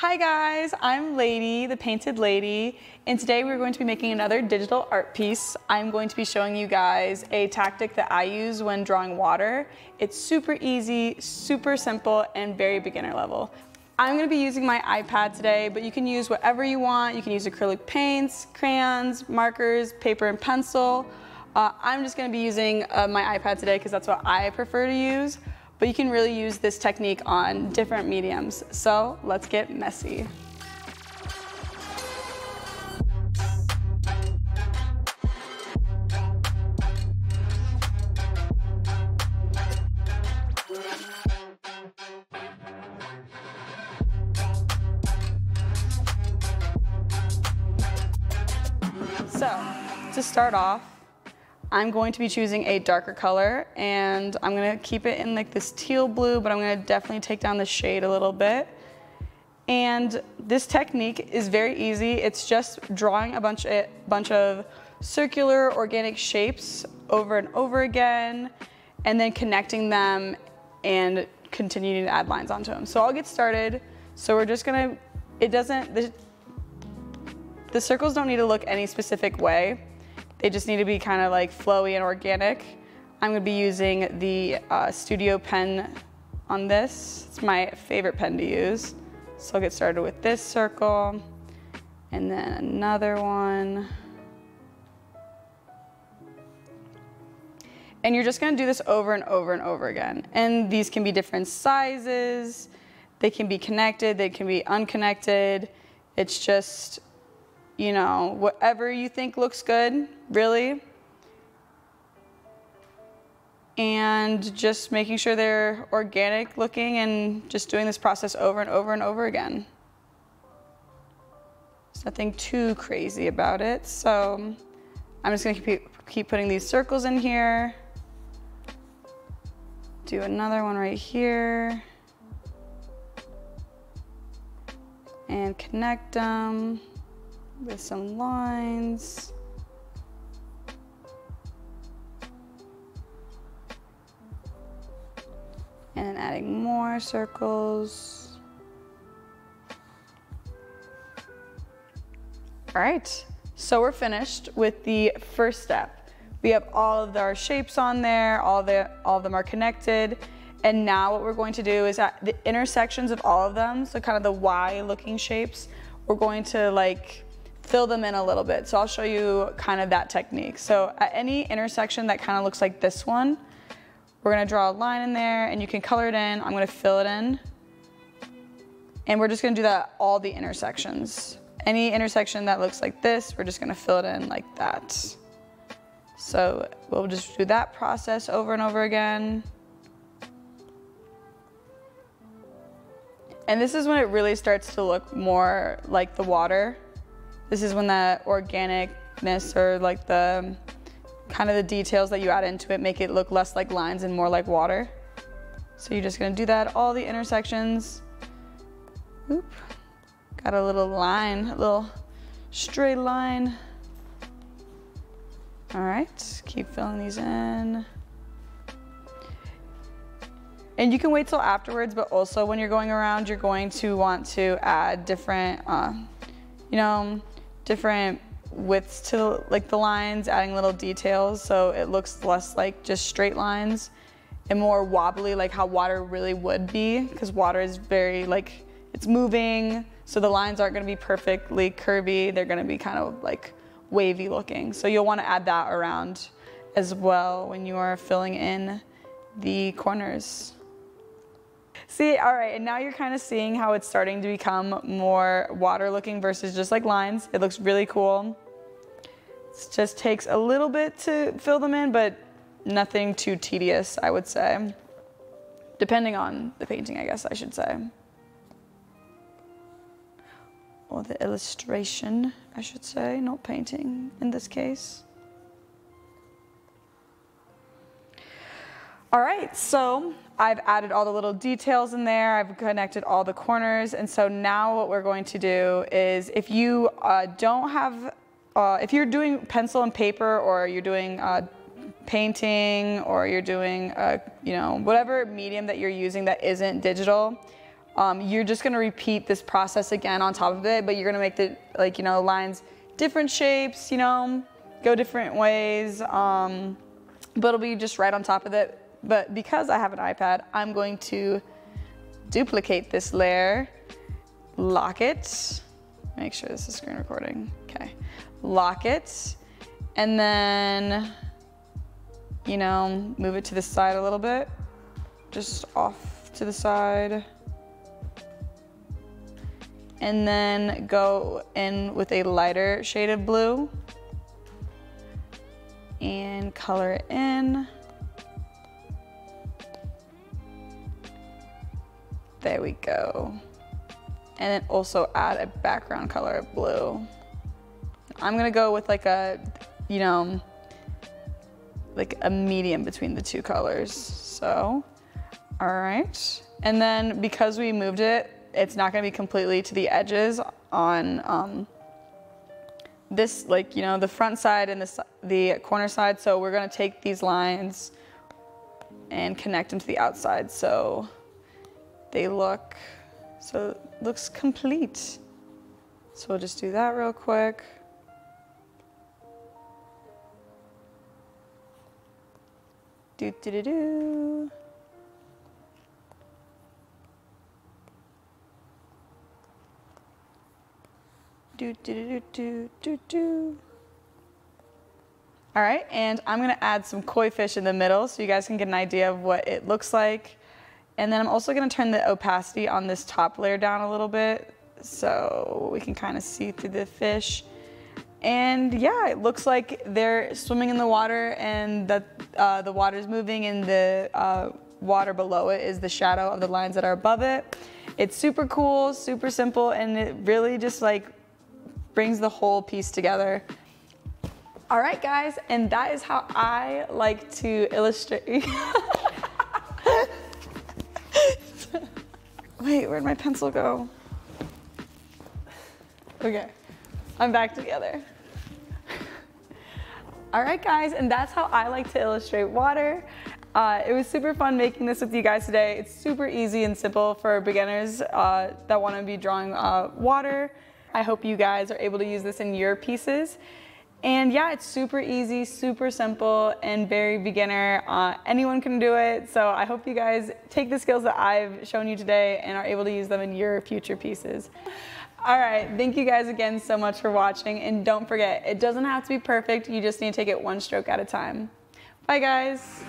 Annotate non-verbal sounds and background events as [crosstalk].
Hi guys, I'm Lady, the Painted Lady, and today we're going to be making another digital art piece. I'm going to be showing you guys a tactic that I use when drawing water. It's super easy, super simple, and very beginner level. I'm gonna be using my iPad today, but you can use whatever you want. You can use acrylic paints, crayons, markers, paper and pencil. Uh, I'm just gonna be using uh, my iPad today because that's what I prefer to use but you can really use this technique on different mediums. So let's get messy. So, to start off, I'm going to be choosing a darker color and I'm gonna keep it in like this teal blue, but I'm gonna definitely take down the shade a little bit. And this technique is very easy. It's just drawing a bunch of, bunch of circular organic shapes over and over again, and then connecting them and continuing to add lines onto them. So I'll get started. So we're just gonna, it doesn't, the, the circles don't need to look any specific way. They just need to be kind of like flowy and organic. I'm gonna be using the uh, Studio pen on this. It's my favorite pen to use. So I'll get started with this circle and then another one. And you're just gonna do this over and over and over again. And these can be different sizes, they can be connected, they can be unconnected. It's just you know, whatever you think looks good, really. And just making sure they're organic looking and just doing this process over and over and over again. There's nothing too crazy about it. So I'm just gonna keep, keep putting these circles in here. Do another one right here. And connect them with some lines. And then adding more circles. All right, so we're finished with the first step. We have all of our shapes on there, all, the, all of them are connected. And now what we're going to do is at the intersections of all of them, so kind of the Y looking shapes, we're going to like fill them in a little bit. So I'll show you kind of that technique. So at any intersection that kind of looks like this one, we're gonna draw a line in there and you can color it in. I'm gonna fill it in. And we're just gonna do that all the intersections. Any intersection that looks like this, we're just gonna fill it in like that. So we'll just do that process over and over again. And this is when it really starts to look more like the water. This is when that organicness or like the kind of the details that you add into it make it look less like lines and more like water. So you're just gonna do that all the intersections. Oop. Got a little line, a little straight line. All right, keep filling these in. And you can wait till afterwards, but also when you're going around, you're going to want to add different, uh, you know, different widths to like the lines, adding little details so it looks less like just straight lines and more wobbly like how water really would be because water is very like it's moving so the lines aren't going to be perfectly curvy they're going to be kind of like wavy looking. So you'll want to add that around as well when you are filling in the corners See, all right, and now you're kind of seeing how it's starting to become more water looking versus just like lines. It looks really cool. It just takes a little bit to fill them in, but nothing too tedious, I would say. Depending on the painting, I guess I should say. Or the illustration, I should say, not painting in this case. All right, so I've added all the little details in there. I've connected all the corners. And so now what we're going to do is if you uh, don't have, uh, if you're doing pencil and paper or you're doing uh, painting or you're doing, uh, you know, whatever medium that you're using that isn't digital, um, you're just gonna repeat this process again on top of it, but you're gonna make the, like, you know, lines different shapes, you know, go different ways, um, but it'll be just right on top of it. But because I have an iPad, I'm going to duplicate this layer, lock it, make sure this is screen recording, okay. Lock it, and then, you know, move it to the side a little bit, just off to the side. And then go in with a lighter shade of blue and color it in. There we go. And then also add a background color of blue. I'm gonna go with like a, you know, like a medium between the two colors. So, all right. And then because we moved it, it's not gonna be completely to the edges on um, this, like, you know, the front side and the, the corner side. So we're gonna take these lines and connect them to the outside. So they look, so looks complete. So we'll just do that real quick. Do do do do. Do do do do do do. All right, and I'm gonna add some koi fish in the middle so you guys can get an idea of what it looks like. And then I'm also gonna turn the opacity on this top layer down a little bit so we can kind of see through the fish. And yeah, it looks like they're swimming in the water and that uh, the water is moving and the uh, water below it is the shadow of the lines that are above it. It's super cool, super simple, and it really just like brings the whole piece together. All right, guys, and that is how I like to illustrate. [laughs] Wait, where'd my pencil go? Okay, I'm back together. All right, guys, and that's how I like to illustrate water. Uh, it was super fun making this with you guys today. It's super easy and simple for beginners uh, that want to be drawing uh, water. I hope you guys are able to use this in your pieces. And yeah, it's super easy, super simple, and very beginner. Uh, anyone can do it. So I hope you guys take the skills that I've shown you today and are able to use them in your future pieces. All right, thank you guys again so much for watching. And don't forget, it doesn't have to be perfect. You just need to take it one stroke at a time. Bye guys.